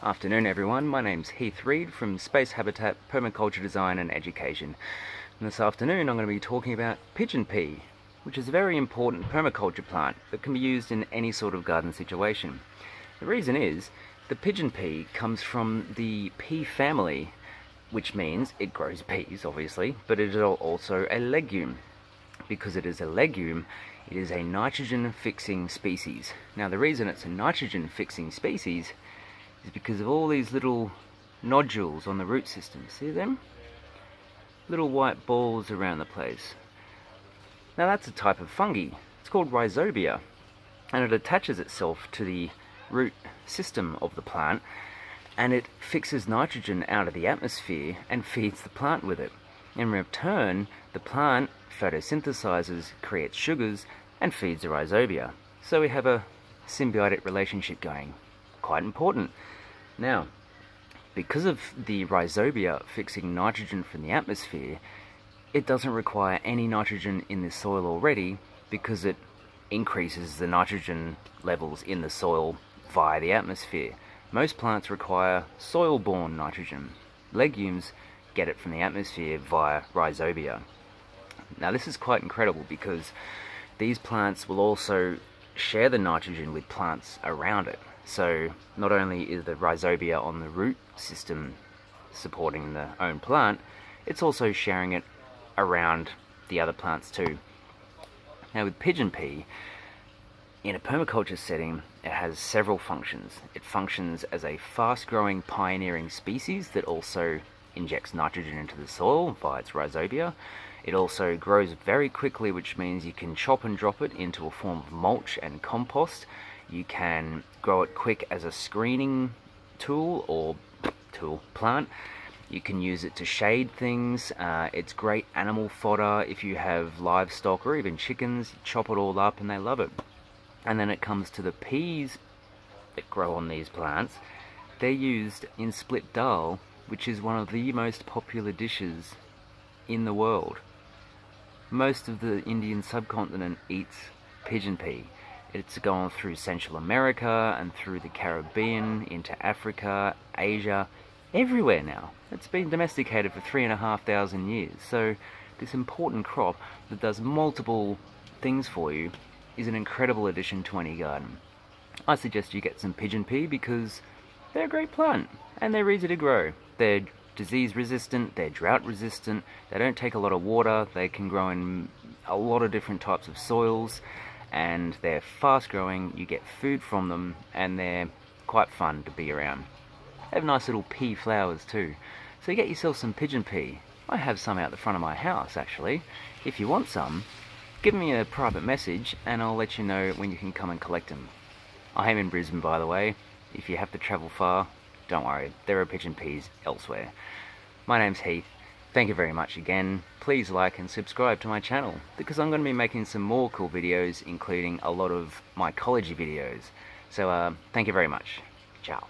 Afternoon everyone, my name's Heath Reed from Space Habitat Permaculture Design and Education. And this afternoon I'm going to be talking about pigeon pea, which is a very important permaculture plant that can be used in any sort of garden situation. The reason is, the pigeon pea comes from the pea family, which means it grows peas obviously, but it is also a legume. Because it is a legume, it is a nitrogen fixing species. Now the reason it's a nitrogen fixing species is because of all these little nodules on the root system. See them? Little white balls around the place. Now that's a type of fungi. It's called rhizobia and it attaches itself to the root system of the plant and it fixes nitrogen out of the atmosphere and feeds the plant with it. In return, the plant photosynthesizes, creates sugars, and feeds the rhizobia. So we have a symbiotic relationship going. Quite important. Now, because of the rhizobia fixing nitrogen from the atmosphere, it doesn't require any nitrogen in the soil already because it increases the nitrogen levels in the soil via the atmosphere. Most plants require soil-borne nitrogen. Legumes get it from the atmosphere via rhizobia. Now this is quite incredible because these plants will also share the nitrogen with plants around it. So not only is the rhizobia on the root system supporting the own plant, it's also sharing it around the other plants too. Now with pigeon pea, in a permaculture setting, it has several functions. It functions as a fast-growing pioneering species that also injects nitrogen into the soil via its rhizobia. It also grows very quickly, which means you can chop and drop it into a form of mulch and compost. You can grow it quick as a screening tool or tool plant. You can use it to shade things. Uh, it's great animal fodder if you have livestock or even chickens. Chop it all up and they love it. And then it comes to the peas that grow on these plants. They're used in split dal which is one of the most popular dishes in the world. Most of the Indian subcontinent eats pigeon pea. It's gone through Central America and through the Caribbean, into Africa, Asia, everywhere now. It's been domesticated for three and a half thousand years. So this important crop that does multiple things for you is an incredible addition to any garden. I suggest you get some pigeon pea because they're a great plant and they're easy to grow. They're disease resistant, they're drought resistant, they don't take a lot of water, they can grow in a lot of different types of soils, and they're fast growing, you get food from them, and they're quite fun to be around. They have nice little pea flowers too. So get yourself some pigeon pea. I have some out the front of my house actually. If you want some, give me a private message and I'll let you know when you can come and collect them. I am in Brisbane by the way. If you have to travel far, don't worry, there are pigeon peas elsewhere. My name's Heath. Thank you very much again. Please like and subscribe to my channel because I'm going to be making some more cool videos including a lot of my ecology videos. So uh, thank you very much. Ciao.